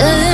The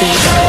Thank you.